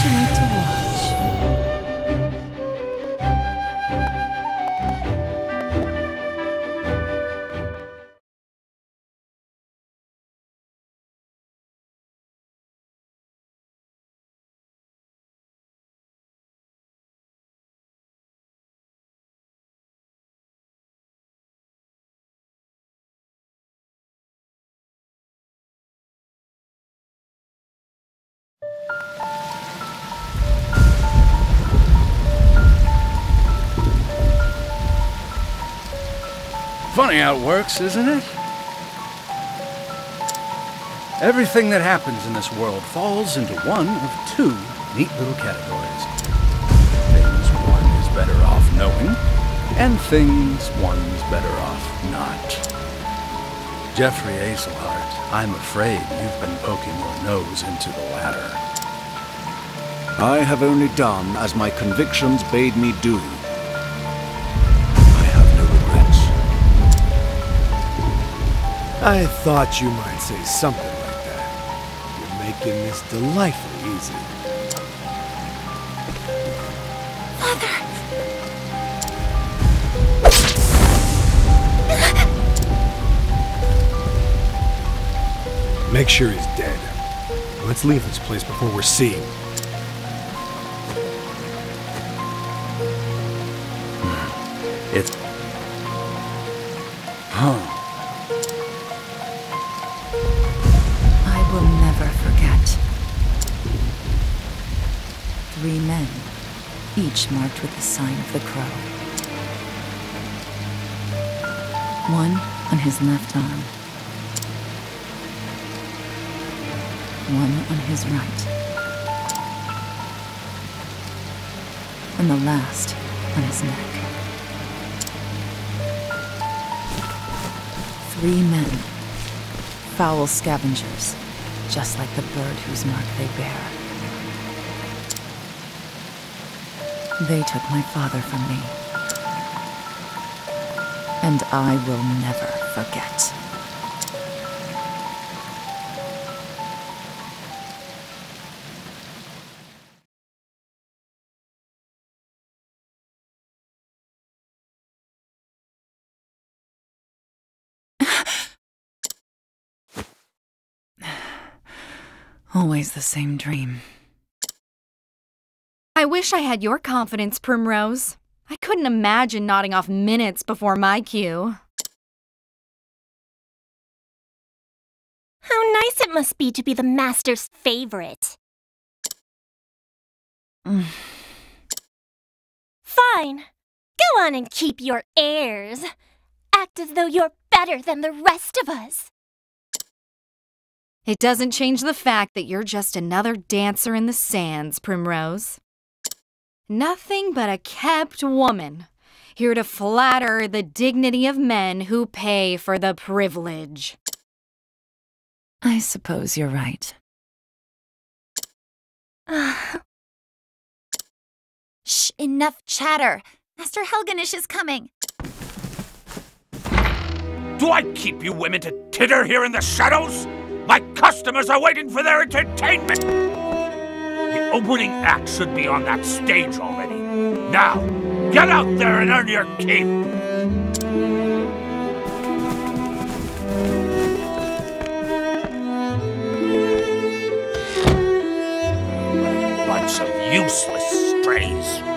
to? Funny how it works, isn't it? Everything that happens in this world falls into one of two neat little categories. Things one is better off knowing, and things one's better off not. Geoffrey Azelhart, I'm afraid you've been poking your nose into the latter. I have only done as my convictions bade me do. I thought you might say something like that. You're making this delightfully easy. Father! Make sure he's dead. Let's leave this place before we're seen. Hmm. It's. Each marked with the sign of the crow. One on his left arm. One on his right. And the last on his neck. Three men. Foul scavengers, just like the bird whose mark they bear. They took my father from me. And I will never forget. Always the same dream. I wish I had your confidence, Primrose. I couldn't imagine nodding off minutes before my cue. How nice it must be to be the master's favorite. Fine. Go on and keep your airs. Act as though you're better than the rest of us. It doesn't change the fact that you're just another dancer in the sands, Primrose. Nothing but a kept woman, here to flatter the dignity of men who pay for the privilege. I suppose you're right. Shh, enough chatter. Master Helgenish is coming. Do I keep you women to titter here in the shadows? My customers are waiting for their entertainment! Opening act should be on that stage already. Now, get out there and earn your keep! Bunch of useless strays.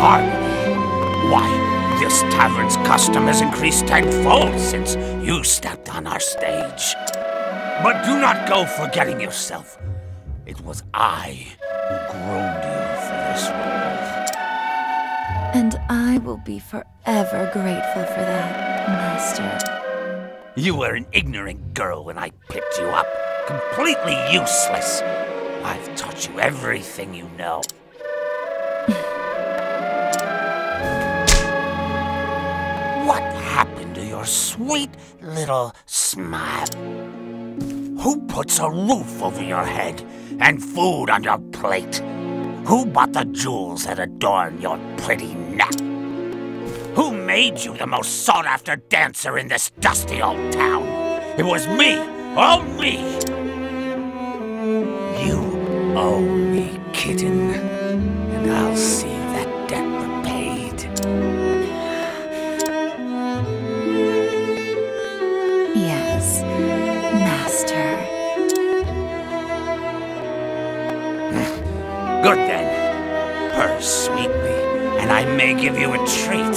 Harmony. Why, this tavern's custom has increased tenfold since you stepped on our stage. But do not go forgetting yourself. It was I who groomed you for this role. And I will be forever grateful for that, Master. You were an ignorant girl when I picked you up, completely useless. I've taught you everything you know. Your sweet little smile? Who puts a roof over your head and food on your plate? Who bought the jewels that adorn your pretty neck? Who made you the most sought-after dancer in this dusty old town? It was me, all me! You owe me, kitten, and I'll may give you a treat.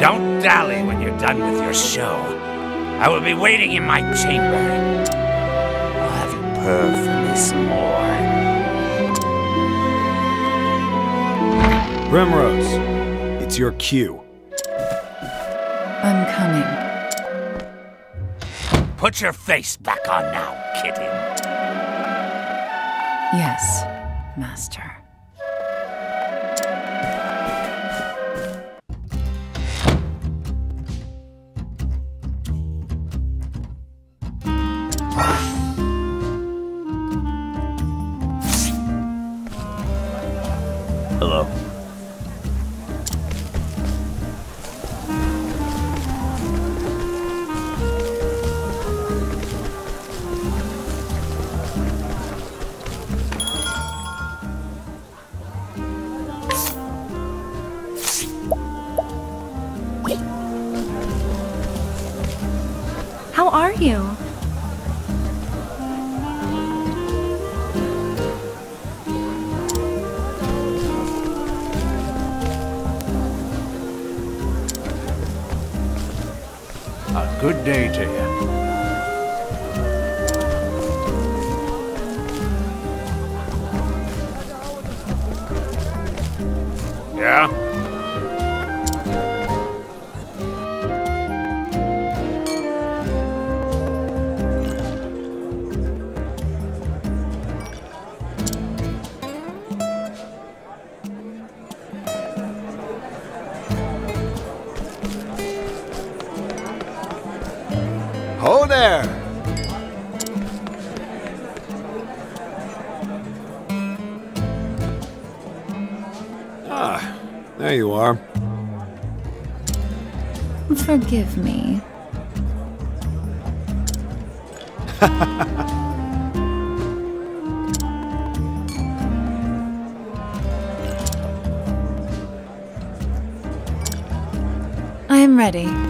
Don't dally when you're done with your show. I will be waiting in my chamber. I'll have you purr for me some more. Primrose, it's your cue. I'm coming. Put your face back on now, kitten. Yes, Master. You? Ho there! Ah, there you are. Forgive me. I am ready.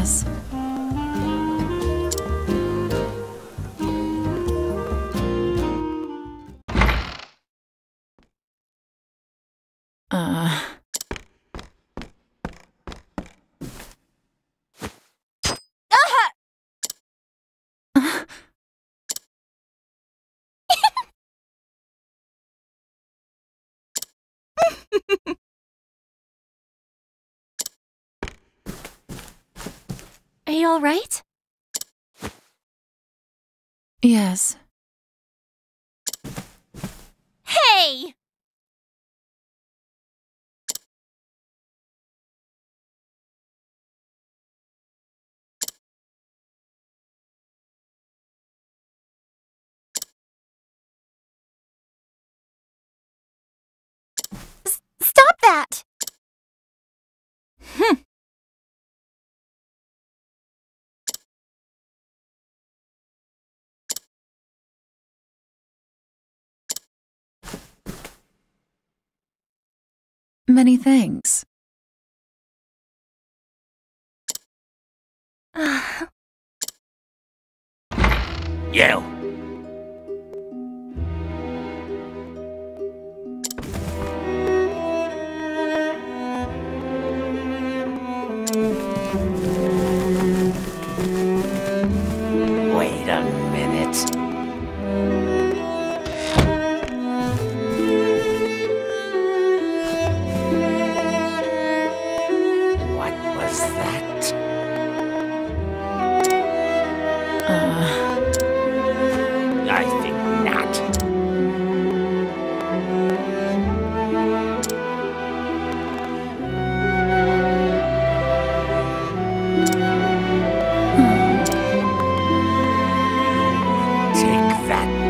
Yes. Are you alright? Yes. Hey! Stop that! Many thanks. You!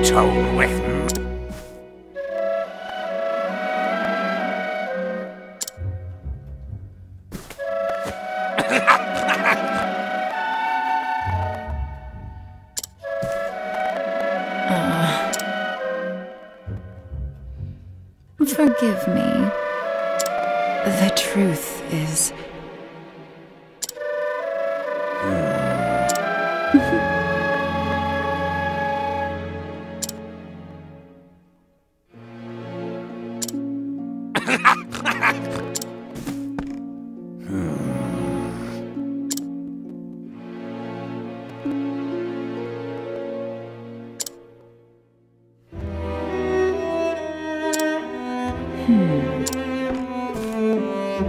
Toad with Hmm.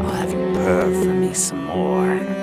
I'll have you purr for me some more.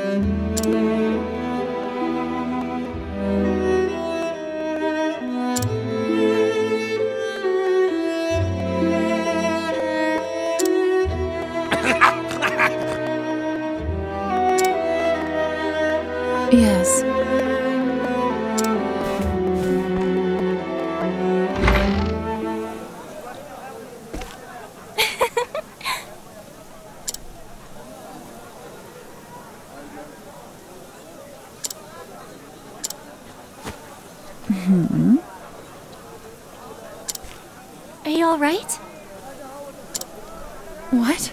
Are you alright? What?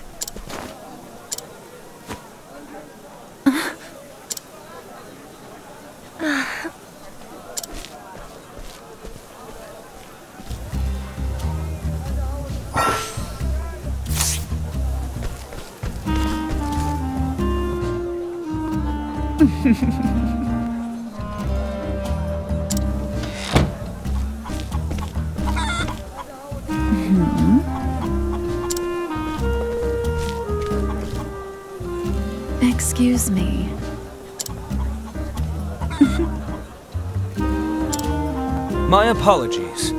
My apologies.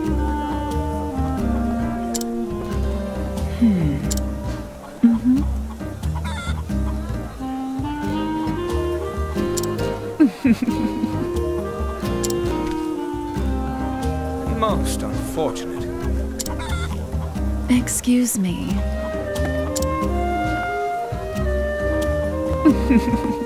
Hmm. Most unfortunate. Excuse me.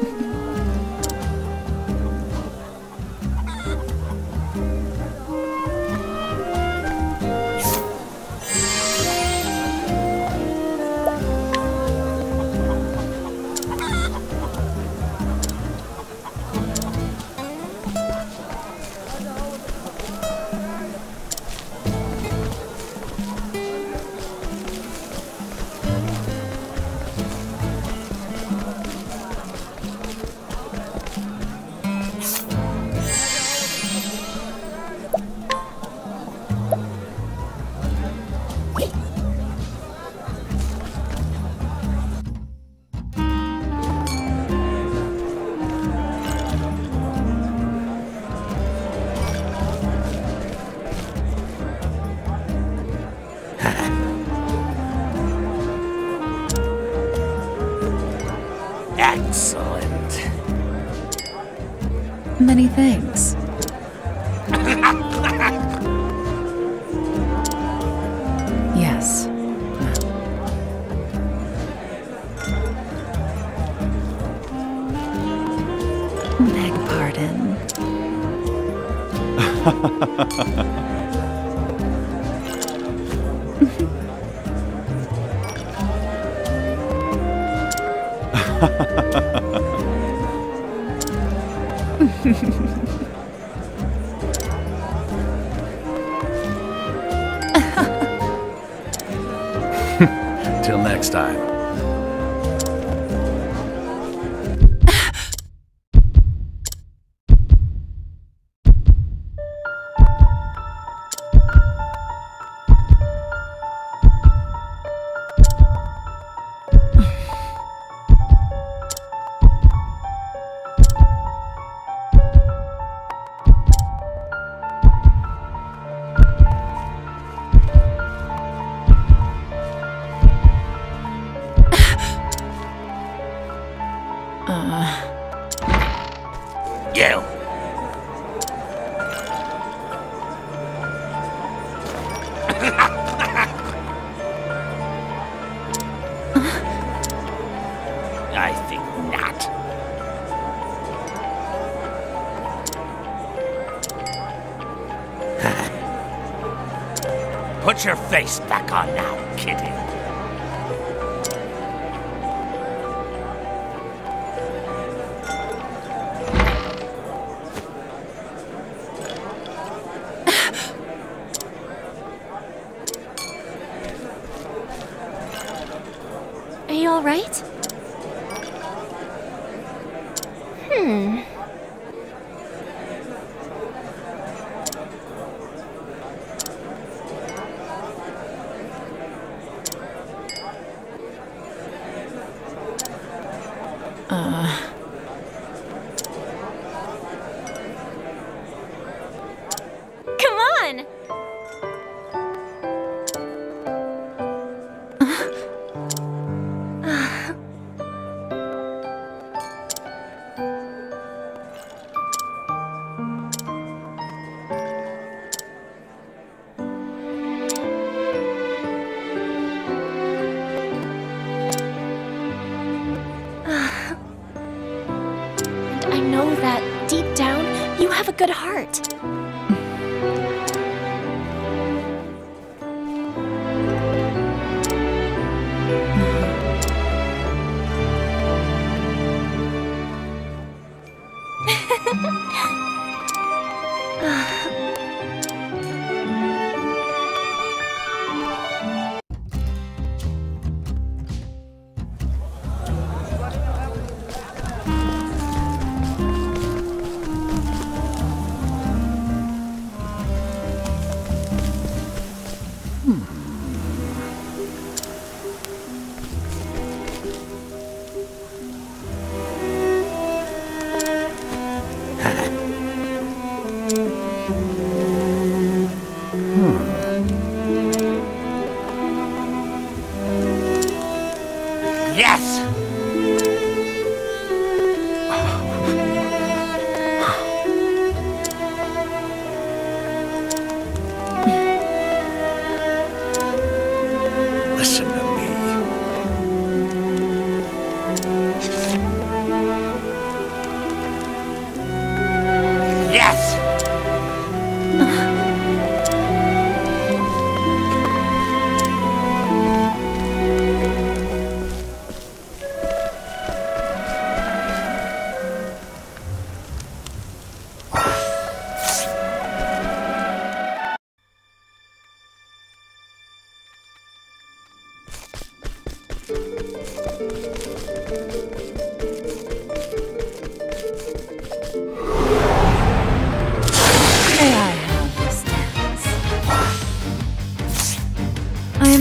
Till next time. Put your face back on now, kitty.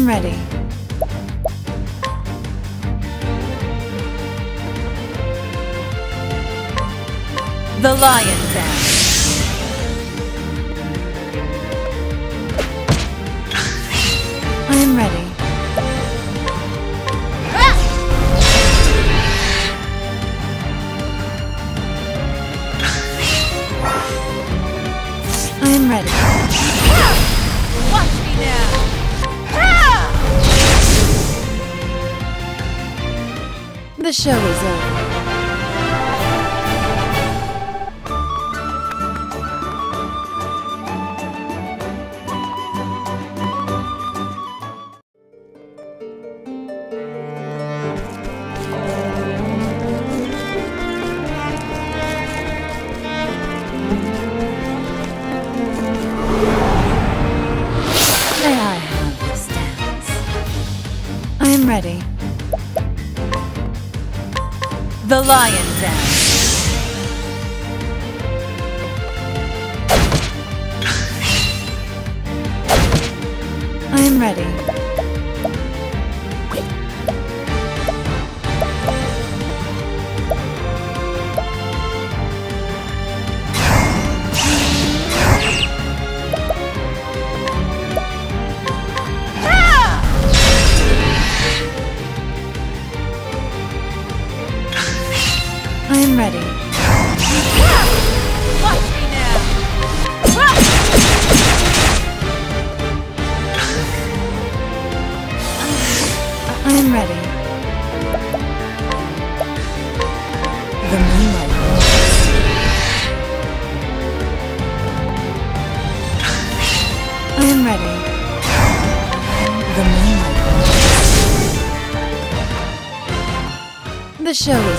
Ready. The Lion Dance. I am ready. The show is over. Lion Dance. Ready. I am ready. The moonlight. I am ready. The moonlight. The show is.